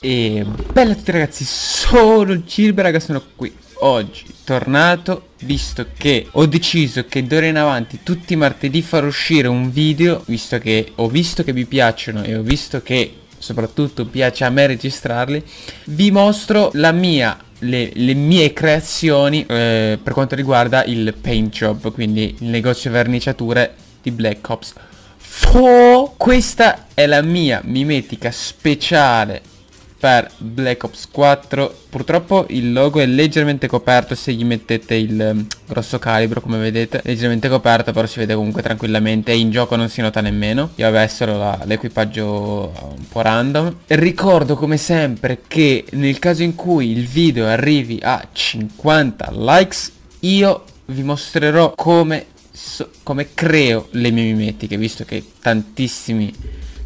E bella a tutti ragazzi, sono Cilbe raga, sono qui oggi tornato visto che ho deciso che d'ora in avanti tutti i martedì farò uscire un video visto che ho visto che vi piacciono e ho visto che soprattutto piace a me registrarli vi mostro la mia le, le mie creazioni eh, per quanto riguarda il paint job quindi il negozio verniciature di Black Ops. 4 questa è la mia mimetica speciale per Black Ops 4 Purtroppo il logo è leggermente coperto se gli mettete il grosso calibro come vedete Leggermente coperto però si vede comunque tranquillamente. E in gioco non si nota nemmeno. Io avevo solo l'equipaggio un po' random. Ricordo come sempre che nel caso in cui il video arrivi a 50 likes Io vi mostrerò come, so, come creo le mie mimetiche Visto che tantissimi,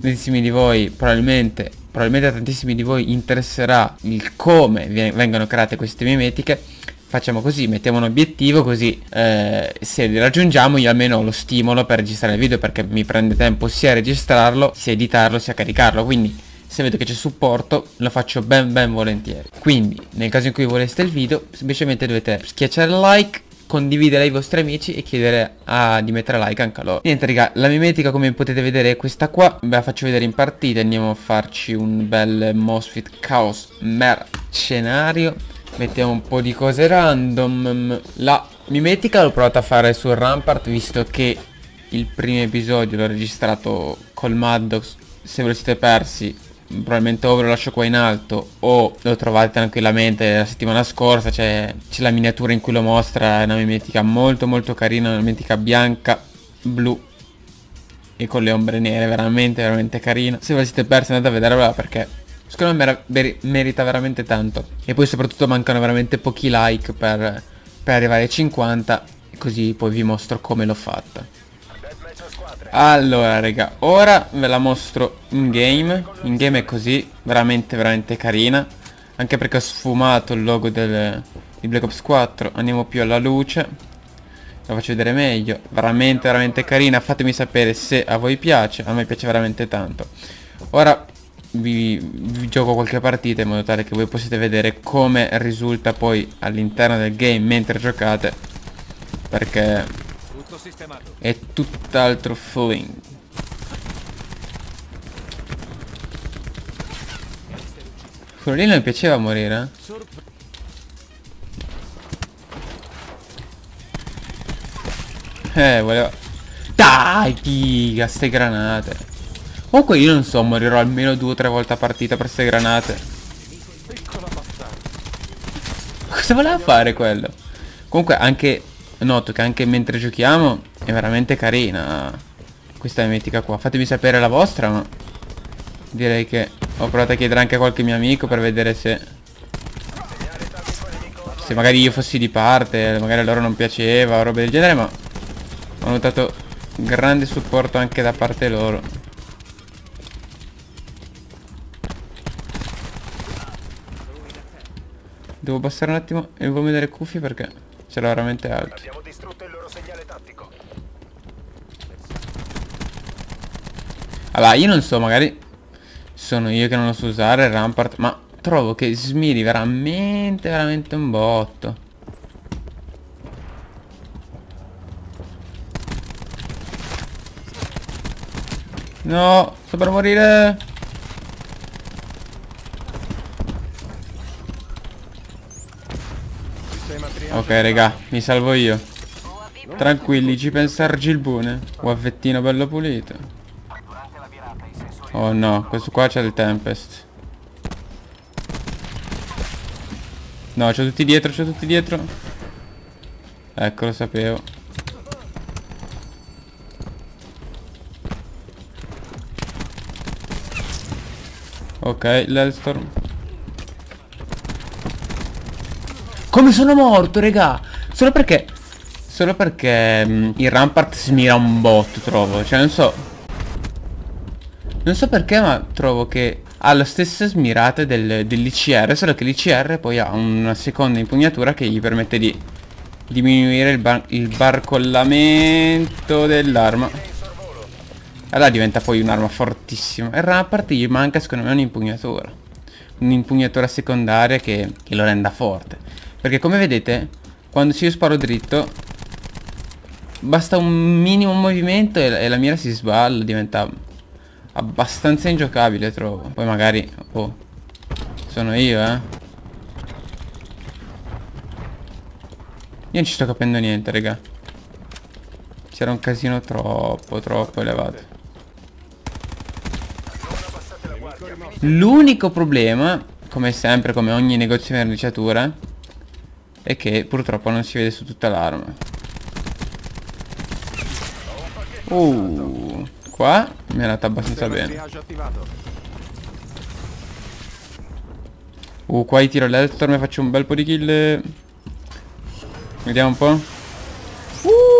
tantissimi di voi probabilmente probabilmente a tantissimi di voi interesserà il come vengono create queste mimetiche. Facciamo così, mettiamo un obiettivo così eh, se li raggiungiamo io almeno ho lo stimolo per registrare il video perché mi prende tempo sia registrarlo, sia editarlo, sia caricarlo. Quindi se vedo che c'è supporto lo faccio ben ben volentieri. Quindi nel caso in cui voleste il video semplicemente dovete schiacciare like condividere ai vostri amici e chiedere a, di mettere like anche a loro. Niente raga, la mimetica come potete vedere è questa qua. Ve la faccio vedere in partita Andiamo a farci un bel Mosfit Chaos mercenario. Mettiamo un po' di cose random. La mimetica l'ho provata a fare sul Rampart Visto che il primo episodio l'ho registrato col Maddox. Se ve lo siete persi probabilmente o ve lo lascio qua in alto o lo trovate tranquillamente la settimana scorsa c'è la miniatura in cui lo mostra è una mimetica molto molto carina una mimetica bianca blu e con le ombre nere veramente veramente carina. Se ve la siete persi andate a vederla perché secondo me mer merita veramente tanto. E poi soprattutto mancano veramente pochi like per, per arrivare ai 50 così poi vi mostro come l'ho fatta allora raga Ora ve la mostro in game. In game è così Veramente veramente carina. Anche perché ho sfumato il logo del, di Black Ops 4 Andiamo più alla luce. La faccio vedere meglio. Veramente veramente carina. Fatemi sapere se a voi piace. A me piace veramente tanto. Ora vi, vi gioco qualche partita In modo tale che voi possiate vedere come risulta poi all'interno del game Mentre giocate. Perché è tutt'altro feeling. Quello lì non mi piaceva morire. Eh, voleva... Dai, figa, ste granate. Comunque io non so, morirò almeno due o tre volte a partita per ste granate. Cosa voleva fare quello? Comunque anche noto che anche mentre giochiamo è veramente carina questa mimetica qua. Fatemi sapere la vostra, ma direi che ho provato a chiedere anche a qualche mio amico per vedere se... Se magari io fossi di parte, magari a loro non piaceva o roba del genere, ma ho notato grande supporto anche da parte loro. Devo abbassare un attimo il volume delle cuffie perché... Ce l'ho veramente alto. Abbiamo distrutto il loro segnale tattico. Allora, io non so, magari sono io che non lo so usare il Rampart, ma trovo che smiri veramente, veramente un botto. No, sto per morire. Ok raga, mi salvo io. Tranquilli, ci pensa Argilbune Guaffettino bello pulito. Oh no, questo qua c'è il Tempest. No, c'ho tutti dietro, c'ho tutti dietro. Ecco, lo sapevo. Ok, l'Elstorm Come sono morto, regà? Solo perché... Solo perché mh, mm, il Rampart si mira un botto, trovo. Cioè, non so... Non so perché, ma trovo che ha le stesse smirate del, dell'ICR, solo che l'ICR poi ha una seconda impugnatura che gli permette di diminuire il, bar il barcollamento dell'arma. Allora diventa poi un'arma fortissima. A parte gli manca secondo me un'impugnatura. Un'impugnatura secondaria che, che lo renda forte. Perché come vedete, quando io sparo dritto, basta un minimo movimento e, e la mira si sballa, diventa abbastanza ingiocabile trovo. Poi magari... Oh, sono io eh. Io non ci sto capendo niente raga. C'era un casino troppo, troppo elevato. L'unico problema, come sempre, come ogni negozio di verniciatura, è che purtroppo non si vede su tutta l'arma. Uh, qua mi è andata abbastanza bene. Uh, qua i tiro l'Eltor mi faccio un bel po' di kill. Vediamo un po'. Uh!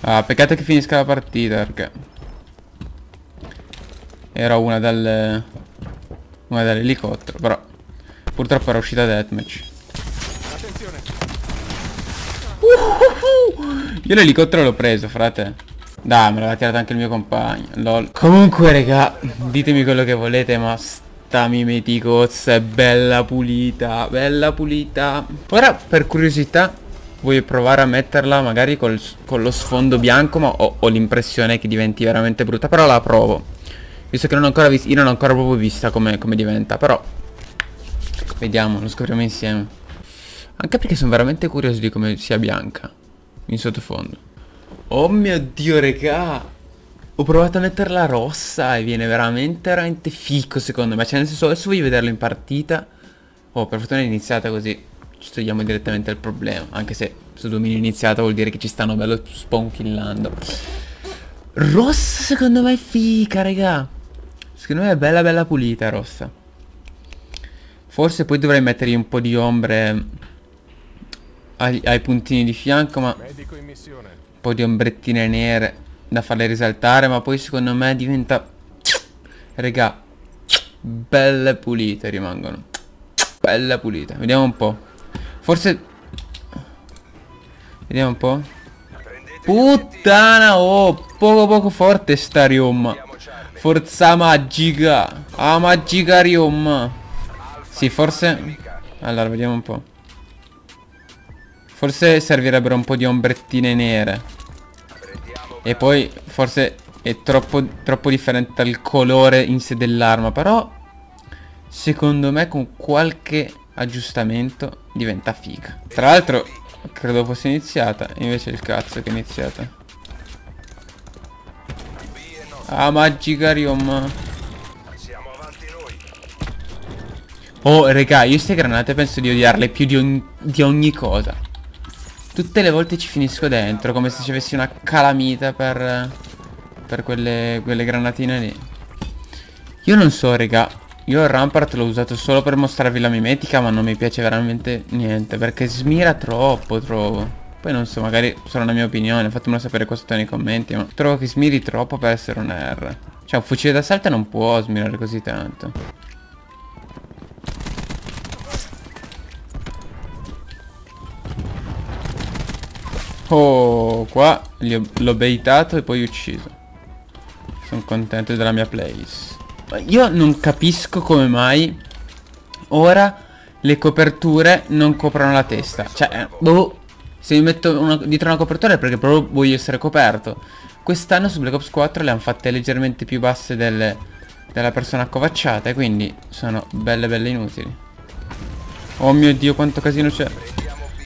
Ah, peccato che finisca la partita perché era una dal una dall'elicottero, però purtroppo era uscita deathmatch. Io l'elicottero l'ho preso, frate. Dai, me l'aveva tirato anche il mio compagno. Lol. Comunque, raga, ditemi quello che volete, ma sta mimeticozza è bella pulita, bella pulita. Ora, per curiosità, voglio provare a metterla magari col, con lo sfondo bianco, ma ho, ho l'impressione che diventi veramente brutta. Però la provo. Visto che non ho ancora visto, io non ho ancora proprio vista come, come diventa, però... Vediamo, lo scopriamo insieme. Anche perché sono veramente curioso di come sia bianca in sottofondo. Oh mio dio, regà. Ho provato a metterla rossa e viene veramente, veramente fico secondo me. Cioè nel senso, adesso voglio vederlo in partita. Oh, per fortuna è iniziata così. Ci togliamo direttamente il problema. Anche se su dominio iniziata vuol dire che ci stanno bello sponkillando. Rossa secondo me è fica, regà. Secondo me è bella bella pulita rossa. Forse poi dovrei mettergli un po' di ombre ai, ai puntini di fianco ma un po' di ombrettine nere da farle risaltare ma poi secondo me diventa regà belle pulite rimangono. Belle pulite. Vediamo un po' forse vediamo un po' puttana! Oh poco poco forte sta riom forza magica ah magica riom sì forse allora vediamo un po' Forse servirebbero un po' di ombrettine nere. E poi forse è troppo, troppo differente dal colore in sé dell'arma. Però secondo me con qualche aggiustamento diventa figa. Tra l'altro credo fosse iniziata. Invece il cazzo che è iniziata. Ah, Magicarium. Oh, regà, io queste granate penso di odiarle più di, ogni, di ogni cosa. Tutte le volte ci finisco dentro Come se ci avessi una calamita per Per quelle, quelle granatine lì Io non so raga Io il Rampart l'ho usato solo per mostrarvi la mimetica Ma non mi piace veramente niente Perché smira troppo trovo poi non so, magari sarà una mia opinione, fatemelo sapere qua sotto nei commenti, ma trovo che smiri troppo per essere un R. Cioè un fucile d'assalto non può smirare così tanto. Oh, qua l'ho baitato e poi ucciso. Sono contento della mia place. Io non capisco come mai ora le coperture non coprono la testa. Cioè, boh, se mi metto una, dietro una copertura è perché proprio voglio essere coperto. Quest'anno su Black Ops 4 le hanno fatte leggermente più basse delle, della persona accovacciata e quindi sono belle belle inutili. Oh mio dio quanto casino c'è.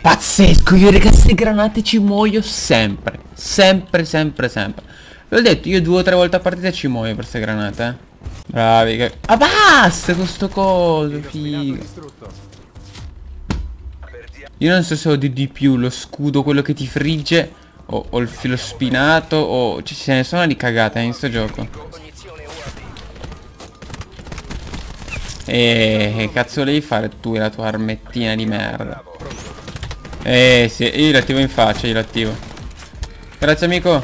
Pazzesco, io raga queste granate ci muoio sempre. Sempre, sempre, sempre. L'ho detto, io due o tre volte a partita ci muoio per queste granate, eh. Bravi, che... Ah basta con sto coso, figo. Io non so se ho di, di più lo scudo, quello che ti frigge, o, o il filo spinato, o... Cioè, ce ne sono di cagate eh, in sto gioco. E che cazzo devi fare tu e la tua armettina di merda? Eh sì, io l'attivo in faccia, io l'attivo. Grazie amico.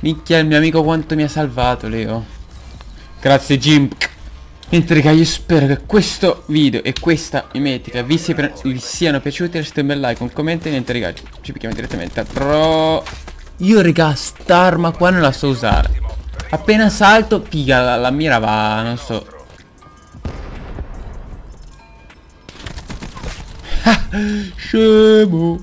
Minchia il mio amico quanto mi ha salvato Leo Grazie Jim. Niente raga io spero che questo video e questa mimetica vi, si vi siano piaciuti Lasciate un bel like, un commento e niente raga Ci picchiamo direttamente Pro. Io raga sta arma qua non la so usare. Appena salto piga la, la mira va non so. Scemo